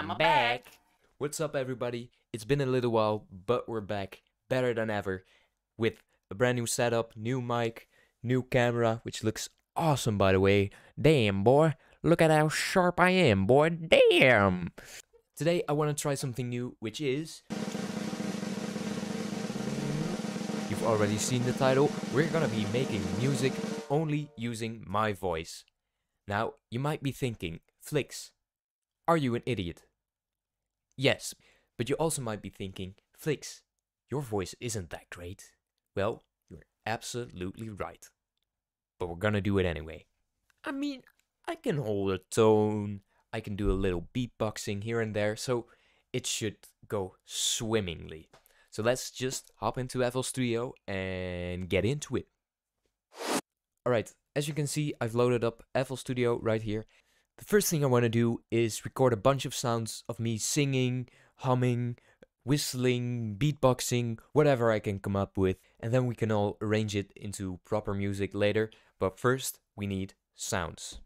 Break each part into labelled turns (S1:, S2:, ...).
S1: I'm back.
S2: What's up, everybody? It's been a little while, but we're back, better than ever, with a brand new setup, new mic, new camera, which looks awesome, by the way. Damn, boy, look at how sharp I am, boy. Damn. Today, I want to try something new, which is. You've already seen the title. We're gonna be making music only using my voice. Now, you might be thinking, Flyx, are you an idiot? Yes, but you also might be thinking, Flyx, your voice isn't that great. Well, you're absolutely right. But we're gonna do it anyway. I mean, I can hold a tone, I can do a little beatboxing here and there, so it should go swimmingly. So let's just hop into FL Studio and get into it. Alright, as you can see, I've loaded up FL Studio right here. The first thing I want to do is record a bunch of sounds of me singing, humming, whistling, beatboxing, whatever I can come up with, and then we can all arrange it into proper music later. But first, we need sounds.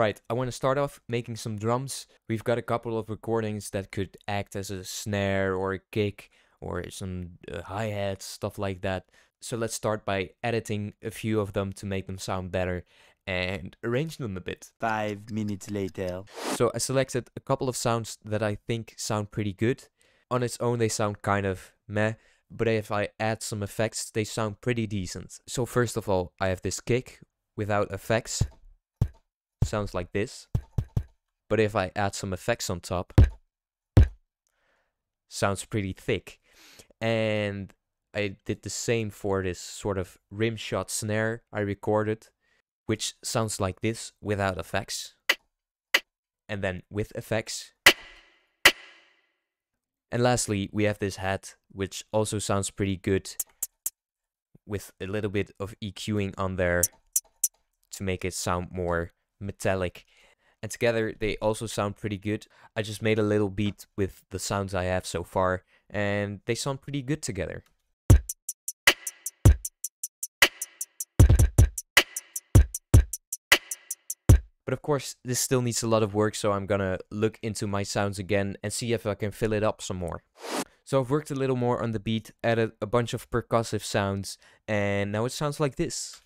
S2: Alright, I want to start off making some drums. We've got a couple of recordings that could act as a snare or a kick or some uh, hi-hats, stuff like that. So let's start by editing a few of them to make them sound better and arrange them a bit.
S3: Five minutes later.
S2: So I selected a couple of sounds that I think sound pretty good. On its own they sound kind of meh, but if I add some effects they sound pretty decent. So first of all I have this kick without effects sounds like this. But if I add some effects on top, sounds pretty thick. And I did the same for this sort of rim shot snare I recorded, which sounds like this without effects. And then with effects. And lastly, we have this hat, which also sounds pretty good with a little bit of EQing on there to make it sound more metallic. And together they also sound pretty good. I just made a little beat with the sounds I have so far, and they sound pretty good together. But of course, this still needs a lot of work, so I'm gonna look into my sounds again and see if I can fill it up some more. So I've worked a little more on the beat, added a bunch of percussive sounds, and now it sounds like this.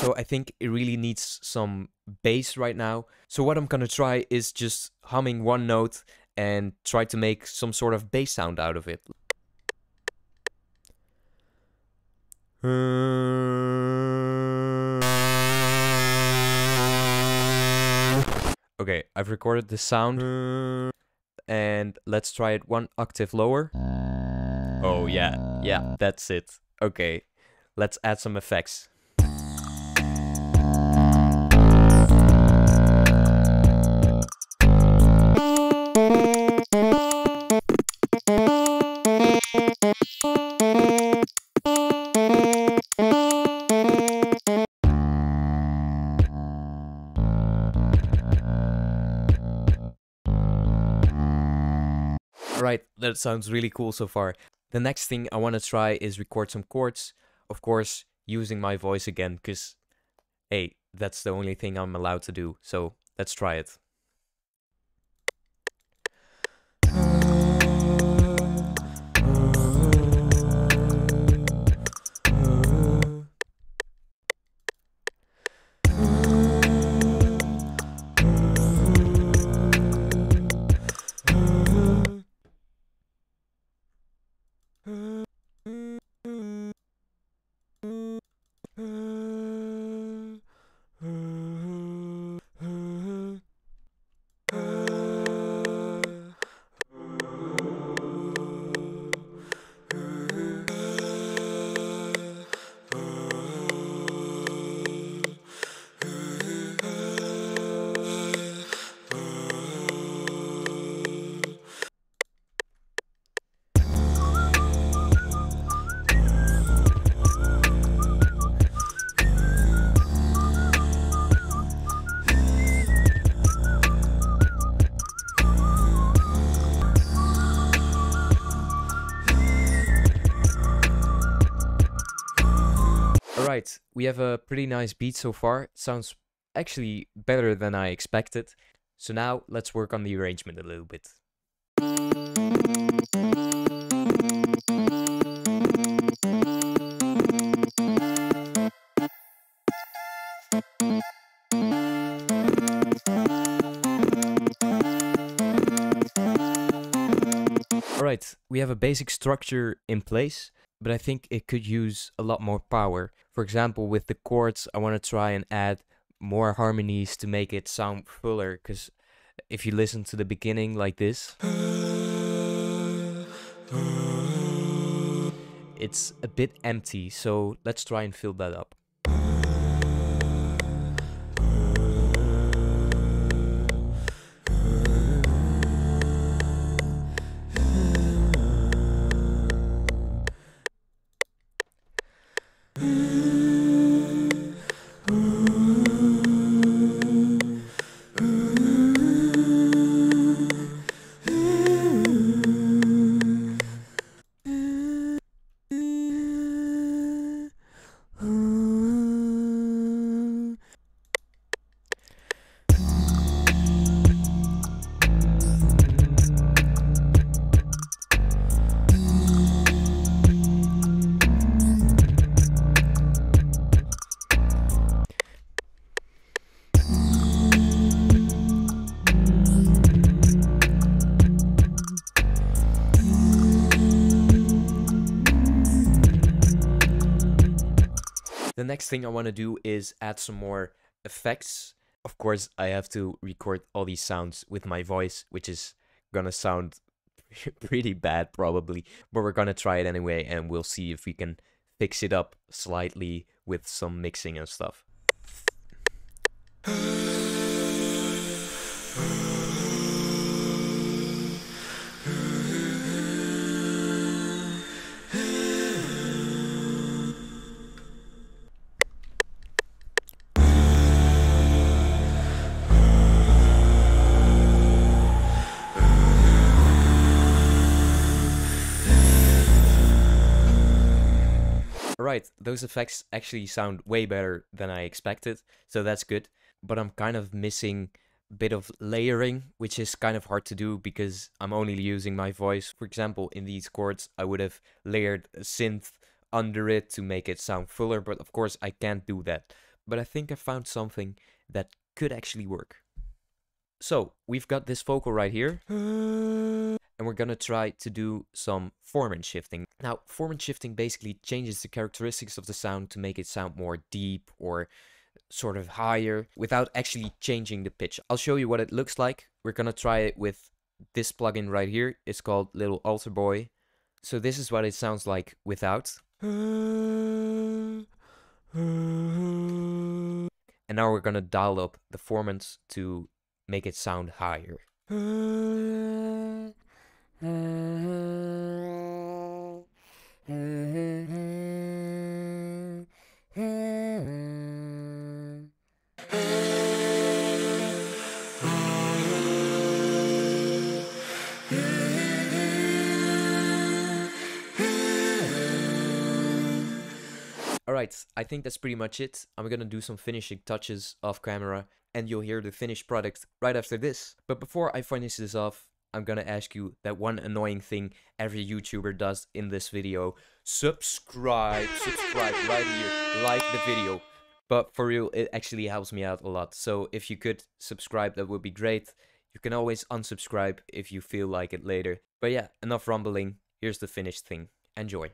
S2: So I think it really needs some bass right now. So what I'm gonna try is just humming one note and try to make some sort of bass sound out of it. Okay, I've recorded the sound and let's try it one octave lower. Oh yeah, yeah, that's it. Okay, let's add some effects. Alright, that sounds really cool so far. The next thing I want to try is record some chords. Of course, using my voice again, because, hey, that's the only thing I'm allowed to do. So, let's try it. Alright, we have a pretty nice beat so far. Sounds actually better than I expected. So now let's work on the arrangement a little bit. Alright, we have a basic structure in place, but I think it could use a lot more power. For example, with the chords, I want to try and add more harmonies to make it sound fuller, because if you listen to the beginning like this, it's a bit empty, so let's try and fill that up. Next thing I want to do is add some more effects. Of course, I have to record all these sounds with my voice, which is gonna sound pretty bad probably, but we're gonna try it anyway and we'll see if we can fix it up slightly with some mixing and stuff. Alright, those effects actually sound way better than I expected, so that's good. But I'm kind of missing a bit of layering, which is kind of hard to do because I'm only using my voice. For example, in these chords, I would have layered a synth under it to make it sound fuller, but of course I can't do that. But I think I found something that could actually work. So, we've got this vocal right here and we're gonna try to do some formant shifting. Now, formant shifting basically changes the characteristics of the sound to make it sound more deep or sort of higher without actually changing the pitch. I'll show you what it looks like. We're gonna try it with this plugin right here. It's called Little AlterBoy. So this is what it sounds like without. And now we're gonna dial up the formants to make it sound higher. Alright, I think that's pretty much it. I'm gonna do some finishing touches off camera and you'll hear the finished product right after this. But before I finish this off, I'm gonna ask you that one annoying thing every YouTuber does in this video. Subscribe, subscribe right here, like the video. But for real, it actually helps me out a lot. So if you could subscribe, that would be great. You can always unsubscribe if you feel like it later. But yeah, enough rumbling. Here's the finished thing. Enjoy.